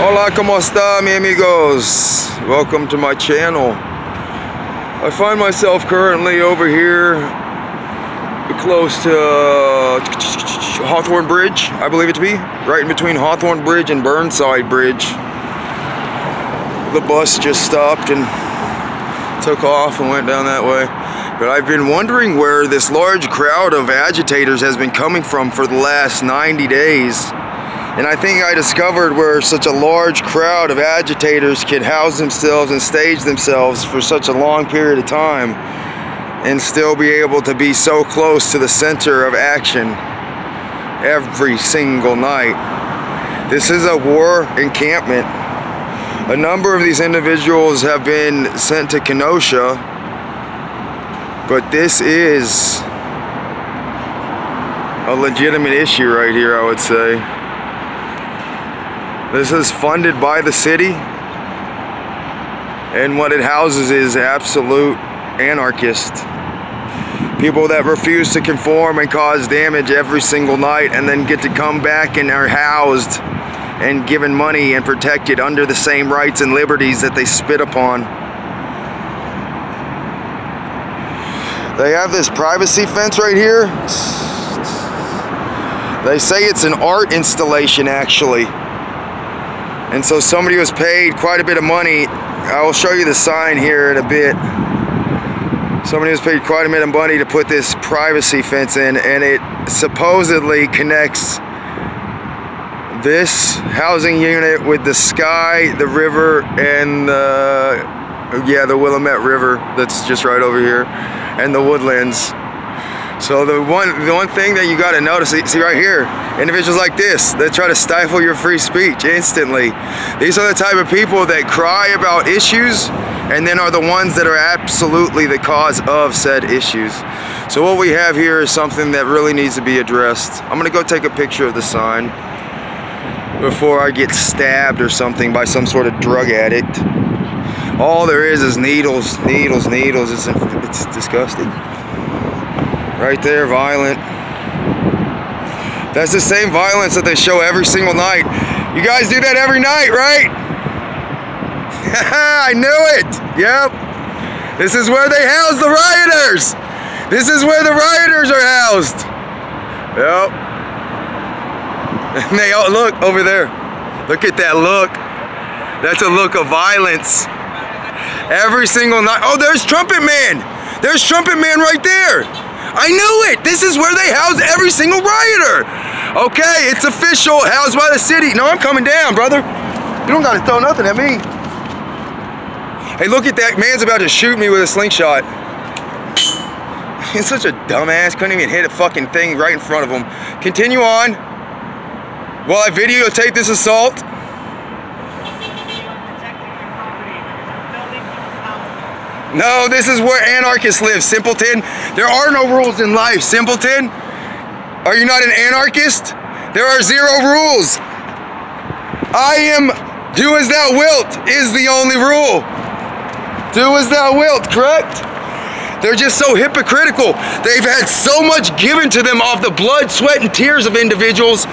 Hola, ¿cómo está, mi amigos? Welcome to my channel. I find myself currently over here close to uh, Hawthorne Bridge, I believe it to be, right in between Hawthorne Bridge and Burnside Bridge. The bus just stopped and took off and went down that way. But I've been wondering where this large crowd of agitators has been coming from for the last 90 days. And I think I discovered where such a large crowd of agitators can house themselves and stage themselves for such a long period of time and still be able to be so close to the center of action every single night. This is a war encampment. A number of these individuals have been sent to Kenosha, but this is a legitimate issue right here, I would say. This is funded by the city, and what it houses is absolute anarchists. People that refuse to conform and cause damage every single night and then get to come back and are housed and given money and protected under the same rights and liberties that they spit upon. They have this privacy fence right here. They say it's an art installation actually. And so somebody was paid quite a bit of money. I will show you the sign here in a bit. Somebody was paid quite a bit of money to put this privacy fence in and it supposedly connects this housing unit with the sky, the river, and the, yeah, the Willamette River that's just right over here, and the woodlands. So the one the one thing that you got to notice, see right here, individuals like this that try to stifle your free speech instantly. These are the type of people that cry about issues and then are the ones that are absolutely the cause of said issues. So what we have here is something that really needs to be addressed. I'm gonna go take a picture of the sign before I get stabbed or something by some sort of drug addict. All there is is needles, needles, needles. It's, it's disgusting. Right there, violent. That's the same violence that they show every single night. You guys do that every night, right? I knew it. Yep. This is where they house the rioters. This is where the rioters are housed. Yep. And they all look over there. Look at that look. That's a look of violence. Every single night. Oh, there's Trumpet Man. There's Trumpet Man right there. I knew it. This is where they house every single rioter. Okay, it's official, housed by the city. No, I'm coming down, brother. You don't gotta throw nothing at me. Hey, look at that. Man's about to shoot me with a slingshot. He's such a dumbass. Couldn't even hit a fucking thing right in front of him. Continue on. While I videotape this assault. No, this is where anarchists live, simpleton. There are no rules in life, simpleton. Are you not an anarchist? There are zero rules. I am do as thou wilt is the only rule. Do as thou wilt, correct? They're just so hypocritical. They've had so much given to them off the blood, sweat, and tears of individuals